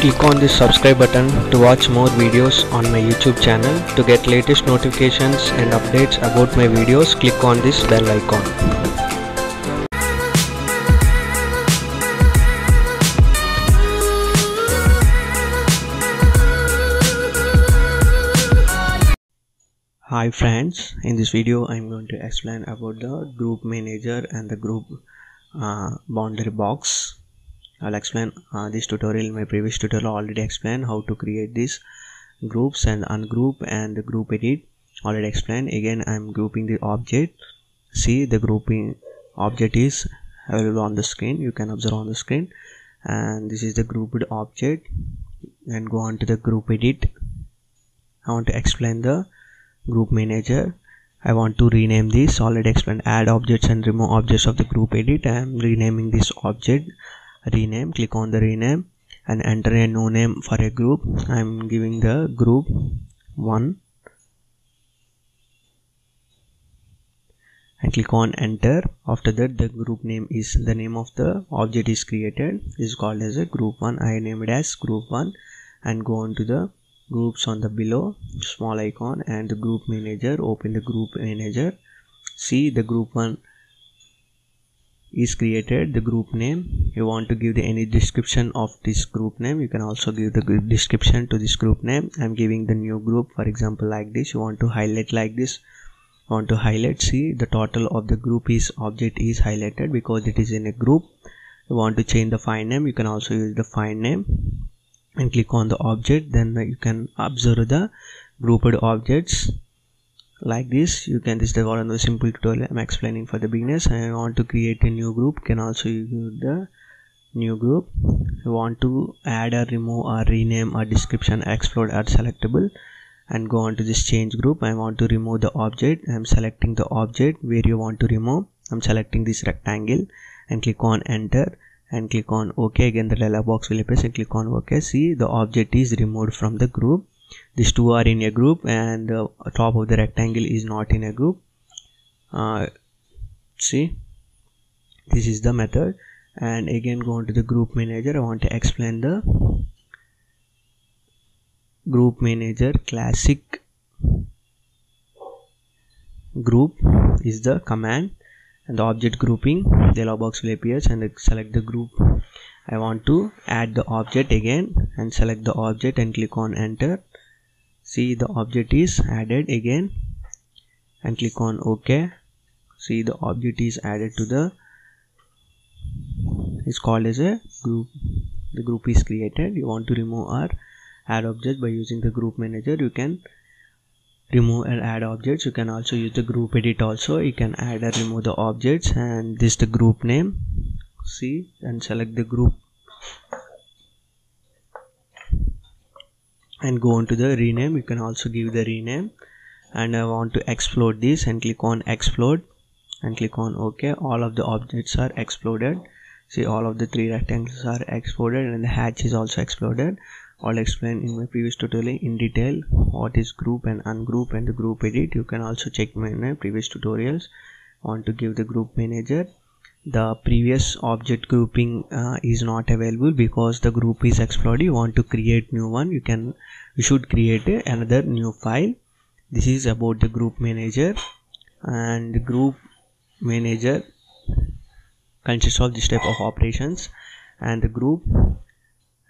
Click on the subscribe button to watch more videos on my YouTube channel. To get latest notifications and updates about my videos, click on this bell icon. Hi friends, in this video I'm going to explain about the group manager and the group uh, boundary box. I'll explain uh, this tutorial in my previous tutorial already explained how to create these groups and ungroup and group edit. Already explained. Again I'm grouping the object. See the grouping object is available on the screen. You can observe on the screen. And this is the grouped object. And go on to the group edit. I want to explain the group manager. I want to rename this. Already explained. Add objects and remove objects of the group edit. I am renaming this object rename click on the rename and enter a new name for a group. I am giving the group 1 and click on enter. After that the group name is the name of the object is created. Is called as a group 1 I name it as group 1 and go on to the groups on the below. Small icon and the group manager. Open the group manager. See the group one is created the group name. You want to give the any description of this group name you can also give the description to this group name. I'm giving the new group for example like this. You want to highlight like this. You want to highlight see the total of the group is object is highlighted because it is in a group. You want to change the file name you can also use the file name and click on the object. Then you can observe the grouped objects like this you can this is of the simple tutorial. I'm explaining for the beginners. I want to create a new group. Can also use the new group. You want to add or remove or rename or description explode or selectable and go on to this change group. I want to remove the object. I'm selecting the object where you want to remove. I'm selecting this rectangle and click on enter and click on ok. Again the dialog box will appear and click on ok. See the object is removed from the group these two are in a group and the top of the rectangle is not in a group. Uh, see this is the method. And again go into the group manager. I want to explain the group manager classic group is the command and the object grouping. The dialog box will appear and select the group. I want to add the object again and select the object and click on enter see the object is added again and click on ok. See the object is added to the is called as a group. The group is created. You want to remove or add object by using the group manager. You can remove and add objects. You can also use the group edit also. You can add or remove the objects and this the group name. See and select the group and go on to the rename. You can also give the rename. And I want to explode this and click on explode and click on ok. All of the objects are exploded. See all of the three rectangles are exploded and the hatch is also exploded. I'll explain in my previous tutorial in detail what is group and ungroup and the group edit. You can also check my, previous tutorials. Want to give the group manager the previous object grouping uh, is not available because the group is exploded you want to create new one you can you should create another new file. This is about the group manager and the group manager consists of this type of operations and the group.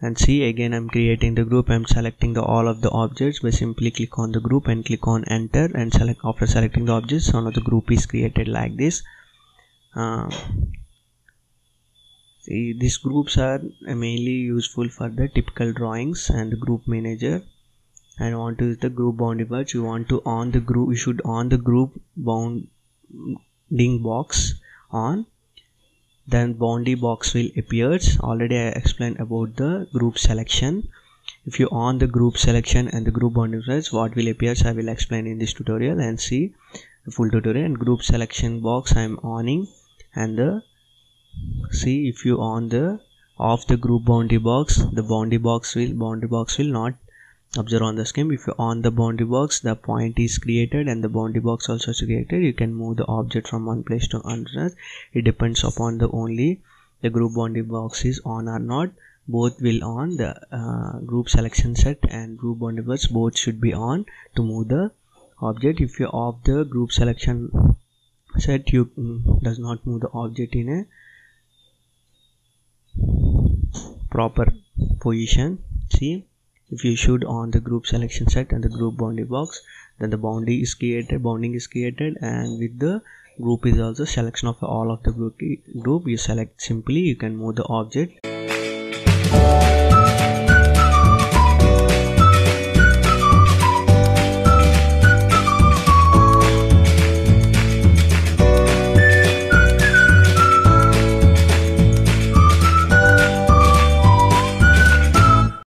And see again I'm creating the group. I'm selecting the all of the objects by simply click on the group and click on enter and select after selecting the objects one of the group is created like this uh, see these groups are mainly useful for the typical drawings and the group manager. And want to use the group boundary box you want to on the group you should on the group bounding box on. Then boundary box will appears already i explained about the group selection. If you on the group selection and the group boundary box what will appears i will explain in this tutorial. And see the full tutorial and group selection box i am owning and the see if you on the off the group boundary box the boundary box will boundary box will not observe on the scheme. If you on the boundary box the point is created and the boundary box also is created. You can move the object from one place to another. It depends upon the only the group boundary box is on or not. Both will on. The uh, group selection set and group boundary box both should be on to move the object. If you off the group selection set you does not move the object in a proper position. See if you should on the group selection set and the group boundary box then the boundary is created bounding is created and with the group is also selection of all of the group group. You select simply you can move the object